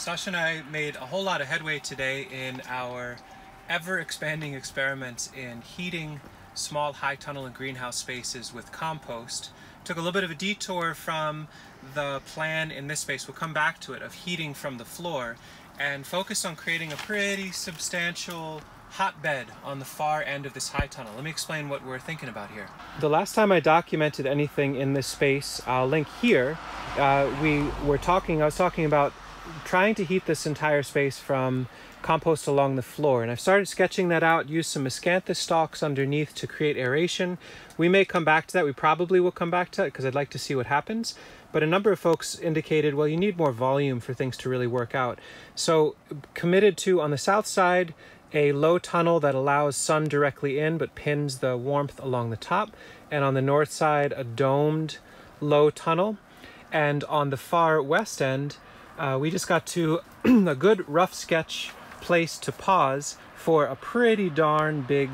Sasha and I made a whole lot of headway today in our ever expanding experiments in heating small high tunnel and greenhouse spaces with compost. Took a little bit of a detour from the plan in this space, we'll come back to it, of heating from the floor and focused on creating a pretty substantial hotbed on the far end of this high tunnel. Let me explain what we're thinking about here. The last time I documented anything in this space, I'll link here. Uh, we were talking, I was talking about trying to heat this entire space from compost along the floor. And I've started sketching that out, used some miscanthus stalks underneath to create aeration. We may come back to that. We probably will come back to it because I'd like to see what happens. But a number of folks indicated, well, you need more volume for things to really work out. So committed to, on the south side, a low tunnel that allows sun directly in but pins the warmth along the top. And on the north side, a domed low tunnel. And on the far west end, uh, we just got to a good rough sketch place to pause for a pretty darn big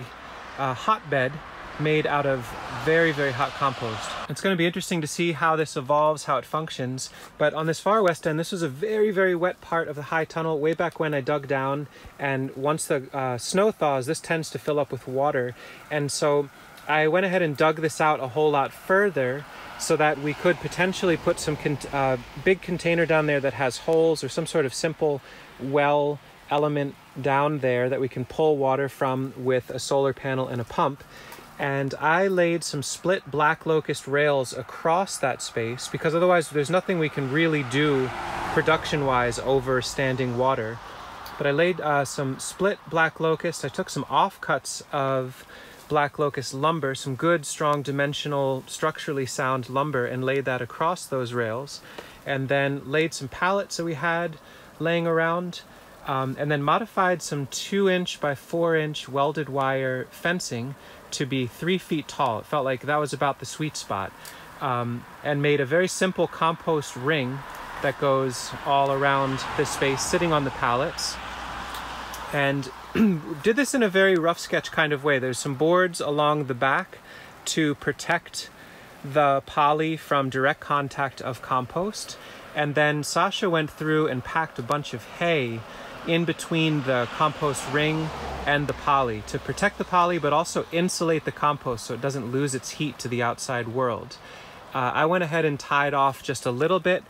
uh, hotbed made out of very, very hot compost. It's going to be interesting to see how this evolves, how it functions. But on this far west end, this was a very, very wet part of the high tunnel way back when I dug down. And once the uh, snow thaws, this tends to fill up with water. And so I went ahead and dug this out a whole lot further so that we could potentially put some con uh, big container down there that has holes or some sort of simple well element down there that we can pull water from with a solar panel and a pump. And I laid some split black locust rails across that space because otherwise there's nothing we can really do production wise over standing water. But I laid uh, some split black locust. I took some offcuts of black locust lumber, some good, strong, dimensional, structurally sound lumber, and laid that across those rails. And then laid some pallets that we had laying around, um, and then modified some two inch by four inch welded wire fencing to be three feet tall. It felt like that was about the sweet spot. Um, and made a very simple compost ring that goes all around this space, sitting on the pallets. And did this in a very rough sketch kind of way. There's some boards along the back to protect the poly from direct contact of compost. And then Sasha went through and packed a bunch of hay in between the compost ring and the poly to protect the poly but also insulate the compost so it doesn't lose its heat to the outside world. Uh, I went ahead and tied off just a little bit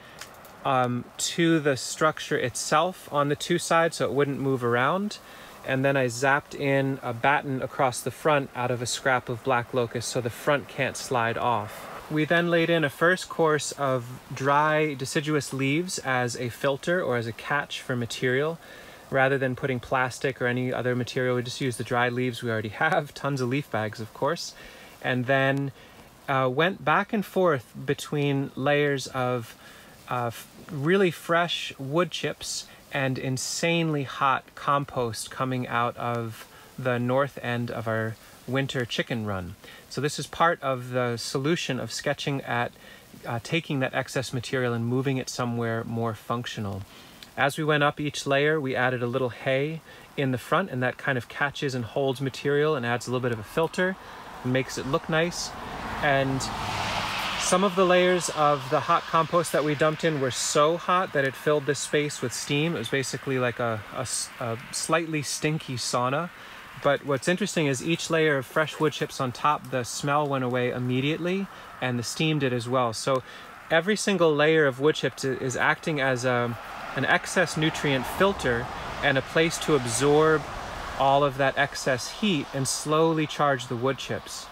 um, to the structure itself on the two sides so it wouldn't move around and then I zapped in a batten across the front out of a scrap of black locust so the front can't slide off. We then laid in a first course of dry deciduous leaves as a filter or as a catch for material. Rather than putting plastic or any other material, we just use the dry leaves we already have, tons of leaf bags, of course. And then uh, went back and forth between layers of uh, really fresh wood chips and insanely hot compost coming out of the north end of our winter chicken run. So this is part of the solution of sketching at uh, taking that excess material and moving it somewhere more functional. As we went up each layer, we added a little hay in the front and that kind of catches and holds material and adds a little bit of a filter and makes it look nice. And some of the layers of the hot compost that we dumped in were so hot that it filled this space with steam. It was basically like a, a, a slightly stinky sauna. But what's interesting is each layer of fresh wood chips on top, the smell went away immediately and the steam did as well. So every single layer of wood chips is acting as a, an excess nutrient filter and a place to absorb all of that excess heat and slowly charge the wood chips.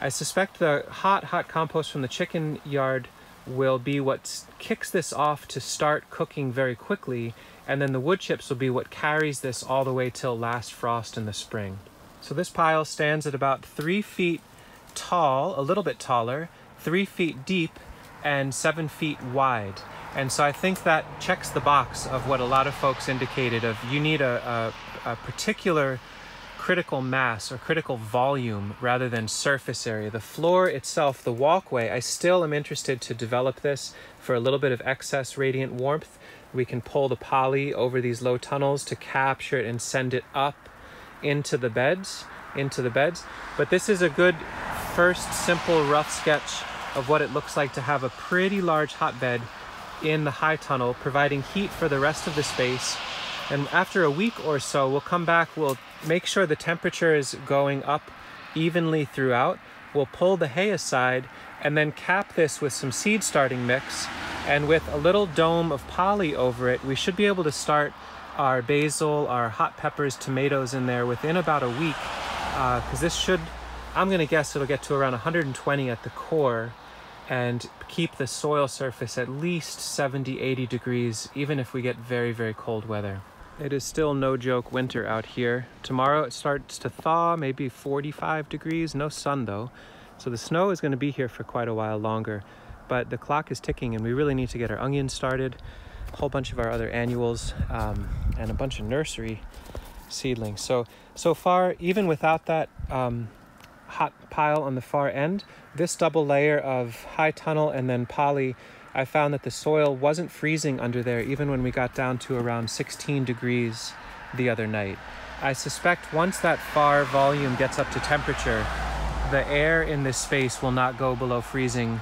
I suspect the hot, hot compost from the chicken yard will be what kicks this off to start cooking very quickly, and then the wood chips will be what carries this all the way till last frost in the spring. So this pile stands at about three feet tall, a little bit taller, three feet deep, and seven feet wide. And so I think that checks the box of what a lot of folks indicated of you need a, a, a particular critical mass or critical volume rather than surface area. The floor itself, the walkway, I still am interested to develop this for a little bit of excess radiant warmth. We can pull the poly over these low tunnels to capture it and send it up into the beds, into the beds. But this is a good first simple rough sketch of what it looks like to have a pretty large hotbed in the high tunnel, providing heat for the rest of the space. And after a week or so, we'll come back, we'll make sure the temperature is going up evenly throughout. We'll pull the hay aside and then cap this with some seed starting mix. And with a little dome of poly over it, we should be able to start our basil, our hot peppers, tomatoes in there within about a week. Because uh, this should, I'm gonna guess it'll get to around 120 at the core and keep the soil surface at least 70, 80 degrees, even if we get very, very cold weather. It is still no joke winter out here. Tomorrow it starts to thaw, maybe 45 degrees, no sun though. So the snow is gonna be here for quite a while longer, but the clock is ticking and we really need to get our onions started, a whole bunch of our other annuals, um, and a bunch of nursery seedlings. So, so far, even without that um, hot pile on the far end, this double layer of high tunnel and then poly, I found that the soil wasn't freezing under there even when we got down to around 16 degrees the other night. I suspect once that far volume gets up to temperature, the air in this space will not go below freezing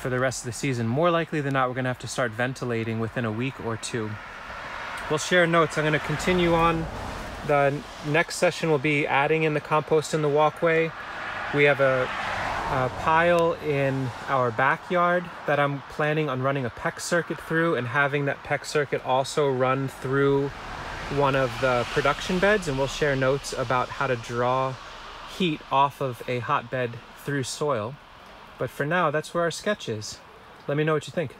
for the rest of the season. More likely than not, we're gonna have to start ventilating within a week or two. We'll share notes. I'm gonna continue on the next session will be adding in the compost in the walkway. We have a, a, pile in our backyard that I'm planning on running a PEX circuit through and having that PEX circuit also run through one of the production beds and we'll share notes about how to draw heat off of a hotbed through soil. But for now, that's where our sketch is. Let me know what you think.